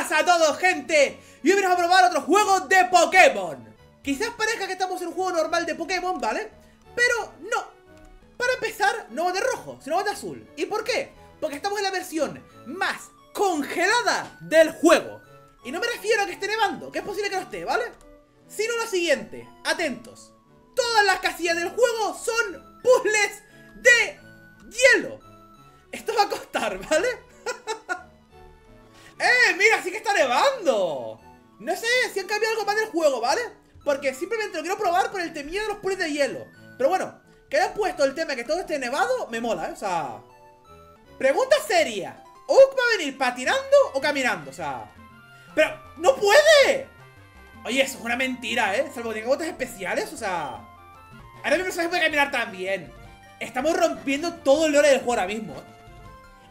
buenas a todos, gente. Y hoy vamos a probar otro juego de Pokémon. Quizás parezca que estamos en un juego normal de Pokémon, ¿vale? Pero no. Para empezar, no va de rojo, sino va de azul. ¿Y por qué? Porque estamos en la versión más congelada del juego. Y no me refiero a que esté nevando, que es posible que no esté, ¿vale? Sino lo siguiente, atentos. Todas las casillas del juego son de los puzzles de hielo. Pero bueno, que hayan puesto el tema que todo esté nevado, me mola, ¿eh? O sea... Pregunta seria. ¿Oak va a venir patinando o caminando? O sea... ¡Pero no puede! Oye, eso es una mentira, ¿eh? Salvo que tenga botas especiales, o sea... Ahora mi personaje puede caminar también. Estamos rompiendo todo el lore del juego ahora mismo. ¿eh?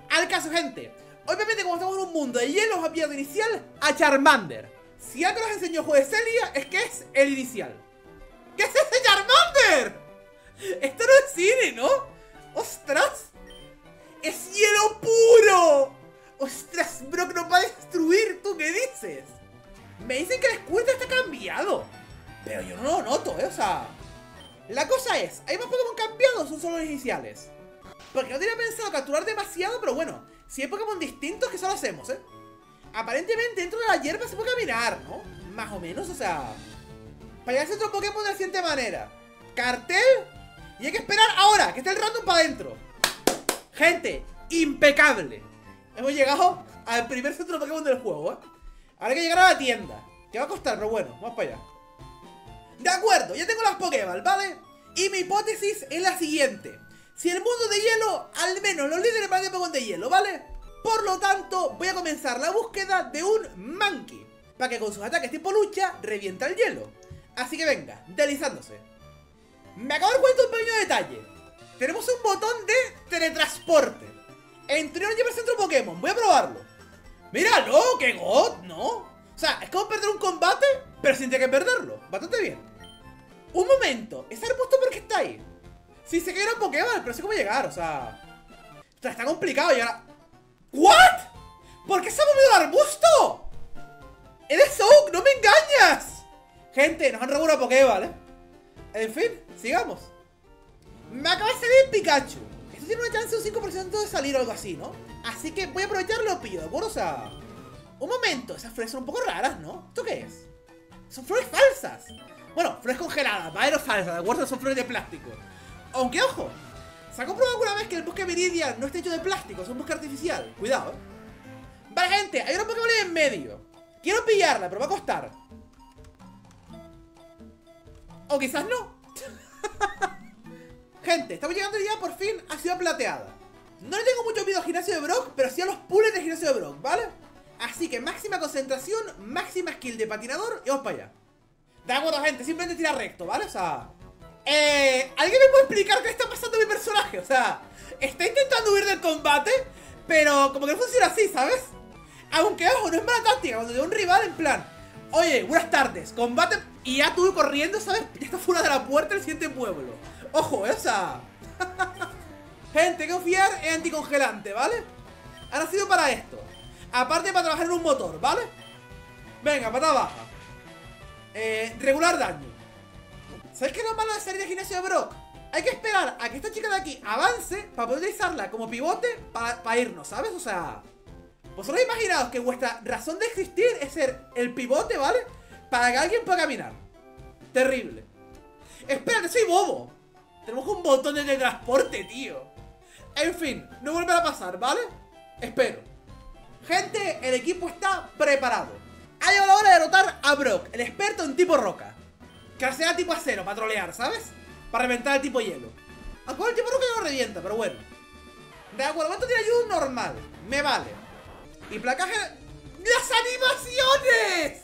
Al caso, gente. Obviamente, como estamos en un mundo de hielo, vamos a pillar de inicial a Charmander. Si algo nos enseñó el juego de Celia, es que es el inicial. ¿Qué es ese Charmander? Esto no es cine, ¿no? ¡Ostras! ¡Es hielo puro! ¡Ostras, Brock nos va a destruir! ¿Tú qué dices? Me dicen que el escudo está cambiado. Pero yo no lo noto, ¿eh? O sea... La cosa es, ¿hay más Pokémon cambiados o son solo los iniciales? Porque no tenía pensado capturar demasiado, pero bueno, si hay Pokémon distintos, que solo hacemos, eh? Aparentemente dentro de la hierba se puede caminar, ¿no? Más o menos, o sea... Para llegarse otro Pokémon de la siguiente manera. Cartel. Y hay que esperar ahora, que esté el random para adentro. Gente, impecable. Hemos llegado al primer centro Pokémon del juego, ¿eh? Ahora hay que llegar a la tienda. Que va a costar, pero bueno, vamos para allá. De acuerdo, ya tengo las Pokéball, ¿vale? Y mi hipótesis es la siguiente. Si el mundo de hielo, al menos los líderes van de Pokémon de hielo, ¿vale? Por lo tanto, voy a comenzar la búsqueda de un Monkey. Para que con sus ataques tipo lucha, revienta el hielo. Así que venga, deslizándose. Me acabo de cuenta un pequeño detalle. Tenemos un botón de teletransporte. Entre no lleva el centro Pokémon, voy a probarlo. ¡Míralo! ¡Qué god! ¿No? O sea, es como perder un combate, pero sin tener que perderlo. Bastante bien. Un momento, ¿está puesto porque está ahí? Sí, sé que un Pokéball, pero sé cómo llegar, o sea... Está, está complicado y ahora... ¿What? ¿Por qué se ha movido el arbusto? ¡Eres Oak! ¡No me engañas! Gente, nos han robado una Pokéball, ¿eh? En fin, sigamos. Me acaba de salir Pikachu. Esto tiene una chance de un 5% de salir o algo así, ¿no? Así que voy a aprovecharlo lo pillo, ¿de acuerdo? O sea... Un momento, esas flores son un poco raras, ¿no? ¿Esto qué es? Son flores falsas. Bueno, flores congeladas. No falsas, ¿de acuerdo? Son flores de plástico. Aunque, ojo, ¿se ha comprobado alguna vez que el bosque Meridian no está hecho de plástico? Es un bosque artificial. Cuidado, ¿eh? Vale, gente, hay una Pokémon en medio. Quiero pillarla, pero va a costar. O quizás no. gente, estamos llegando ya por fin a Ciudad Plateada. No le tengo mucho miedo al gimnasio de Brock, pero sí a los pools del gimnasio de Brock, ¿vale? Así que máxima concentración, máxima skill de patinador y vamos para allá. De acuerdo, gente, simplemente tira recto, ¿vale? O sea... Eh, ¿Alguien me puede explicar qué está pasando a mi personaje? O sea, está intentando huir del combate, pero como que no funciona así, ¿sabes? Aunque, ojo, no es mala táctica. Cuando llega un rival, en plan, oye, buenas tardes, combate, y ya tuve corriendo, ¿sabes? Ya está fuera de la puerta del siguiente pueblo. Ojo, o sea... Gente, que confiar en anticongelante, ¿vale? Ha nacido para esto. Aparte para trabajar en un motor, ¿vale? Venga, pata baja. Eh, regular daño. ¿Sabes qué es lo malo de salir de gimnasio de Brock? Hay que esperar a que esta chica de aquí avance para poder utilizarla como pivote para irnos, ¿sabes? O sea... Vosotros imaginaos que vuestra razón de existir es ser el pivote, ¿vale? Para que alguien pueda caminar. Terrible. Espérate, soy bobo. Tenemos un botón de transporte, tío. En fin, no volverá a pasar, ¿vale? Espero. Gente, el equipo está preparado. Ha llegado la hora de derrotar a Brock, el experto en tipo roca. Que sea tipo acero para trolear, ¿sabes? Para reventar el tipo hielo. Aunque el tipo roca lo revienta, pero bueno. De acuerdo, ¿cuánto tiene ayuda normal? Me vale. Y placaje... ¡Las animaciones!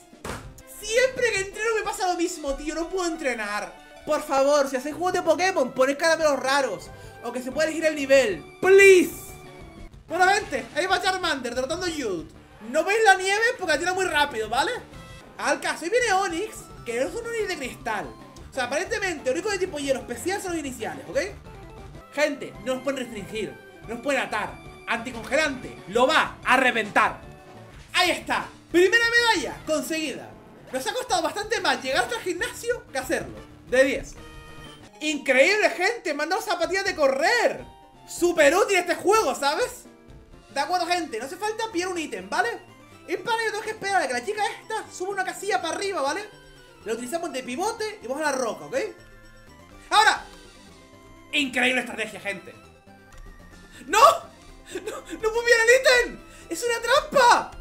Siempre que entreno me pasa lo mismo, tío. No puedo entrenar. Por favor, si hacéis juegos de Pokémon, poned caramelos raros. O que se pueda elegir el nivel. ¡Please! Bueno, gente, ahí va Charmander derrotando a Youth. No veis la nieve porque la tira muy rápido, ¿vale? Al caso, ahí viene Onix, que no es un Onix de cristal. O sea, aparentemente, único de tipo hielo especial son los iniciales, ¿ok? Gente, no nos pueden restringir, no nos pueden atar. Anticongelante, lo va a reventar. Ahí está. Primera medalla conseguida. Nos ha costado bastante más llegar hasta el gimnasio que hacerlo. De 10. Increíble, gente. Mandamos zapatillas de correr. Súper útil este juego, ¿sabes? De acuerdo, gente. No hace falta pillar un ítem, ¿vale? Y para ello tengo que esperar a que la chica esta suba una casilla para arriba, ¿vale? La utilizamos de pivote y vamos a la roca, ¿ok? ¡Ahora! Increíble estrategia, gente. ¡No! ¡No, puedo pillar el ítem! ¡Es una trampa!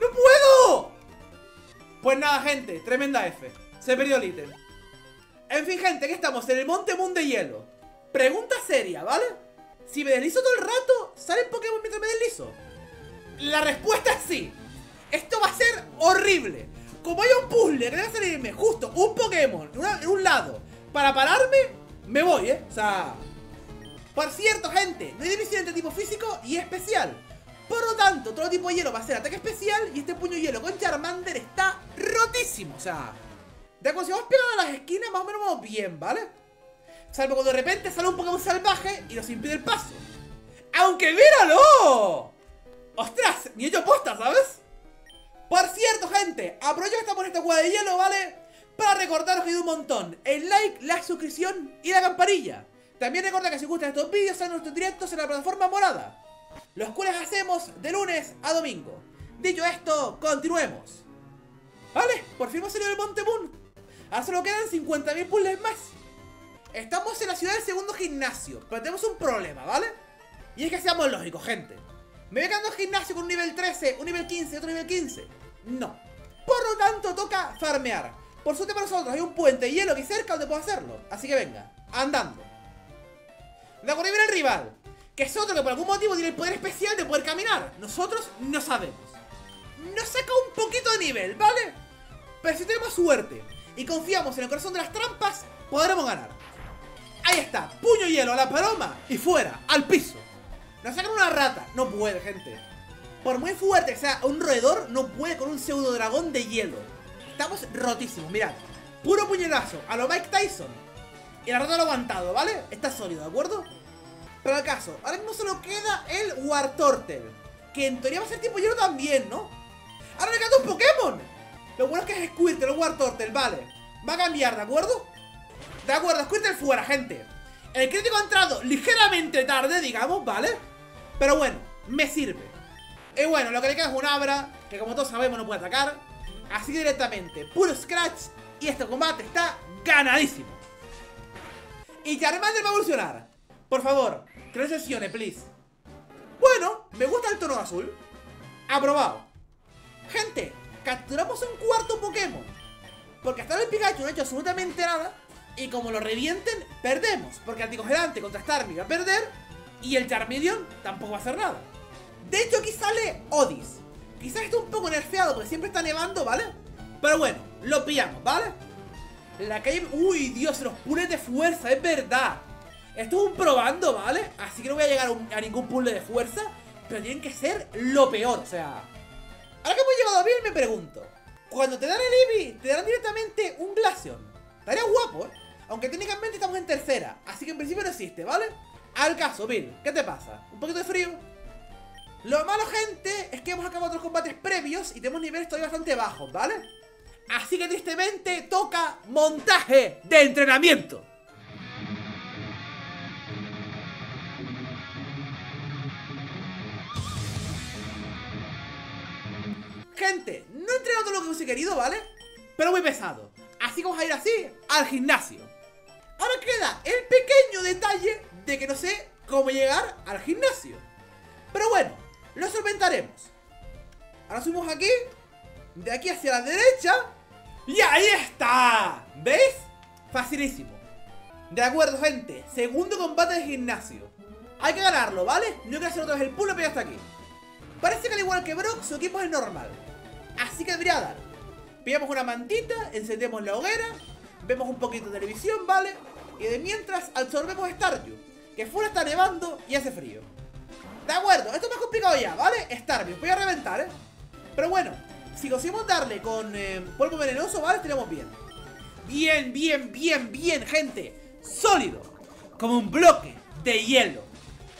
¡No puedo! Pues nada, gente, tremenda F. Se perdió el ítem. En fin, gente, aquí estamos en el Monte Moon de hielo. Pregunta seria, ¿vale? Si me deslizo todo el rato, ¿salen Pokémon mientras me deslizo? La respuesta es sí. Esto va a ser horrible. Como hay un puzzle que debe salirme justo un Pokémon en, un lado para pararme, me voy, ¿eh? O sea... Por cierto, gente, no hay división entre tipo físico y especial. Por lo tanto, todo tipo de hielo va a ser ataque especial y este puño hielo con Charmander está rotísimo. O sea, de acuerdo, si vamos pegando a las esquinas, más o menos vamos bien, ¿vale? Salvo cuando de repente sale un Pokémon salvaje y nos impide el paso. ¡Aunque míralo! ¡Ostras! Ni hecho posta, ¿sabes? Por cierto, gente, aprovecho que estamos en esta cueva de hielo, ¿vale? Para recordaros que hay un montón. El like, la suscripción y la campanilla. También recuerda que si gustan estos vídeos, son nuestros directos en la plataforma morada los cuales hacemos de lunes a domingo. Dicho esto, continuemos. Vale, por fin hemos salido del Monte Moon. Ahora solo quedan 50.000 puzzles más. Estamos en la ciudad del segundo gimnasio, pero tenemos un problema, ¿vale? Y es que seamos lógicos, gente. ¿Me voy quedando gimnasio con un nivel 13, un nivel 15 y otro nivel 15? No. Por lo tanto, toca farmear. Por suerte para nosotros hay un puente de hielo aquí cerca donde puedo hacerlo. Así que venga, andando. De acuerdo, viene el rival que es otro que por algún motivo tiene el poder especial de poder caminar. Nosotros no sabemos. Nos saca un poquito de nivel, ¿vale? Pero si tenemos suerte y confiamos en el corazón de las trampas, podremos ganar. Ahí está, puño hielo a la paloma y fuera, al piso. Nos sacan una rata, no puede, gente. Por muy fuerte que sea un roedor, no puede con un pseudo dragón de hielo. Estamos rotísimos, mirad. Puro puñetazo, a lo Mike Tyson. Y la rata lo ha aguantado, ¿vale? Está sólido, ¿de acuerdo? Pero al caso, ahora mismo solo queda el Wartortle. Que en teoría va a ser tipo hielo también, ¿no? Ahora le queda un Pokémon. Lo bueno es que es Squirtle, el Wartortle, vale. Va a cambiar, ¿de acuerdo? De acuerdo, Squirtle fuera, gente. El crítico ha entrado ligeramente tarde, digamos, ¿vale? Pero bueno, me sirve. Y bueno, lo que le queda es un Abra, que como todos sabemos no puede atacar. Así directamente, puro Scratch. Y este combate está ganadísimo. Y Charmander va a evolucionar. Por favor, Tres sesiones, please. Bueno, me gusta el tono azul. Aprobado. Gente, capturamos un cuarto Pokémon. Porque hasta el Pikachu no ha hecho absolutamente nada. Y como lo revienten, perdemos. Porque el anticongelante contra Starmie va a perder. Y el Charmeleon tampoco va a hacer nada. De hecho, aquí sale Odis. Quizás esté un poco nerfeado porque siempre está nevando, ¿vale? Pero bueno, lo pillamos, ¿vale? La calle... Uy, Dios, los pules de fuerza, es verdad. Estuve probando, ¿vale? Así que no voy a llegar a, ningún puzzle de fuerza Pero tienen que ser lo peor, o sea Ahora que hemos llegado bien me pregunto Cuando te dan el Eevee, te dan directamente un Glaceon Estaría guapo, ¿eh? Aunque técnicamente estamos en tercera Así que en principio no existe, ¿vale? Al caso, Bill, ¿qué te pasa? ¿Un poquito de frío? Lo malo, gente, es que hemos acabado otros combates previos Y tenemos niveles todavía bastante bajos, ¿vale? Así que tristemente toca montaje de entrenamiento. Gente, no he entrenado todo lo que hubiese querido, ¿vale? Pero muy pesado. Así que vamos a ir así al gimnasio. Ahora queda el pequeño detalle de que no sé cómo llegar al gimnasio. Pero bueno, lo solventaremos. Ahora subimos aquí De aquí hacia la derecha Y ahí está ¿Veis? Facilísimo De acuerdo, gente Segundo combate de gimnasio Hay que ganarlo, ¿vale? No quiero hacer otra vez el pulo, pero ya está aquí Parece que al igual que Brock, su equipo es normal Así que debería dar. Pillamos una mantita, encendemos la hoguera, vemos un poquito de televisión, ¿vale? Y de mientras absorbemos Stardew, que fuera está nevando y hace frío. De acuerdo, esto es más complicado ya, ¿vale? Stardew, voy a reventar, ¿eh? Pero bueno, si conseguimos darle con eh, polvo venenoso, ¿vale? Tenemos bien. Bien, bien, bien, bien, gente. Sólido. Como un bloque de hielo.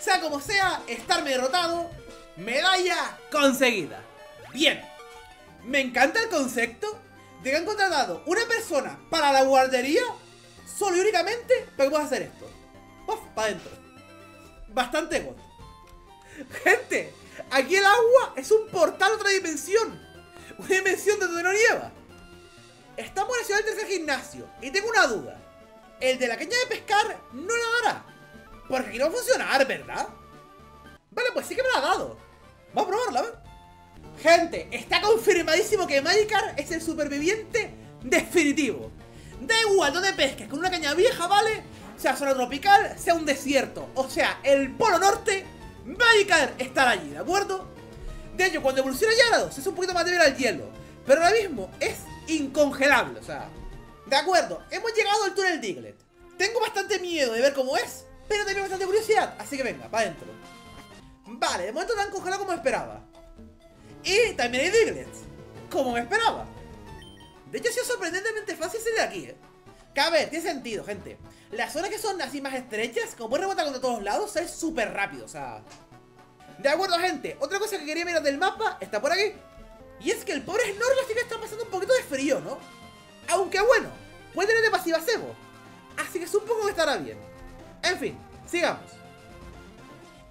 Sea como sea, estarme derrotado. Medalla conseguida. Bien. Me encanta el concepto de que han contratado una persona para la guardería solo y únicamente para que pueda hacer esto. Uf, para adentro. Bastante god. Gente, aquí el agua es un portal a otra dimensión. Una dimensión donde no nieva. Estamos en la ciudad del tercer gimnasio y tengo una duda. El de la caña de pescar no la dará. Porque aquí no va a funcionar, ¿verdad? Vale, pues sí que me la ha dado. Vamos a probarla, ¿ves? Gente, está confirmadísimo que Magikarp es el superviviente definitivo. Da igual donde pesques con una caña vieja, ¿vale? Sea zona tropical, sea un desierto, o sea, el polo norte, Magikarp estará allí, ¿de acuerdo? De hecho, cuando evoluciona Gyarados es un poquito más débil al hielo, pero ahora mismo es incongelable, o sea... De acuerdo, hemos llegado al túnel Diglett. Tengo bastante miedo de ver cómo es, pero también bastante curiosidad, así que venga, para adentro. Vale, de momento tan congelado como esperaba. Y también hay Diglets, como me esperaba. De hecho, ha sido sorprendentemente fácil salir de aquí, ¿eh? Ver, tiene sentido, gente. Las zonas que son así más estrechas, como puedes rebotar contra todos lados, es súper rápido, o sea... De acuerdo, gente. Otra cosa que quería mirar del mapa está por aquí. Y es que el pobre Snorlax sí que está pasando un poquito de frío, ¿no? Aunque bueno, puede tener de pasiva cebo. Así que supongo que estará bien. En fin, sigamos.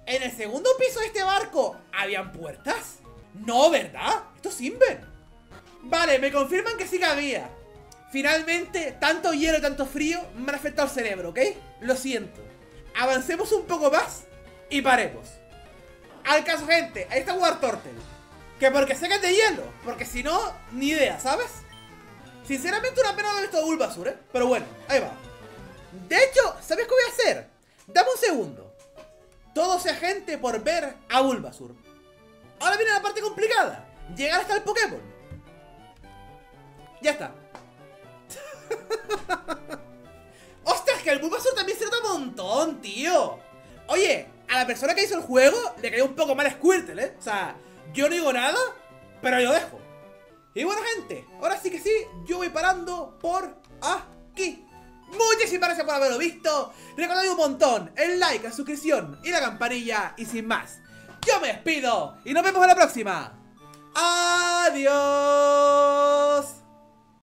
En el segundo piso de este barco, ¿habían puertas? No, ¿verdad? Esto es Inver. Vale, me confirman que sí que había. Finalmente, tanto hielo y tanto frío me han afectado el cerebro, ¿ok? Lo siento. Avancemos un poco más y paremos. Al caso, gente, ahí está War Turtle. Que porque sé que es de hielo, porque si no, ni idea, ¿sabes? Sinceramente una pena no haber visto Bulbasur, ¿eh? Pero bueno, ahí va. De hecho, ¿sabes qué voy a hacer? Dame un segundo. Todo sea gente por ver a Bulbasur. Ahora viene la parte complicada. Llegar hasta el Pokémon. Ya está. ¡Ostras! Que el Bulbasur también se nota un montón, tío. Oye, a la persona que hizo el juego le cayó un poco mal Squirtle, ¿eh? O sea, yo no digo nada, pero yo dejo. Y bueno, gente, ahora sí que sí, yo voy parando por aquí. Muchísimas gracias por haberlo visto. Recordad un montón el like, la suscripción y la campanilla. Y sin más, yo me despido y nos vemos en la próxima. Adiós.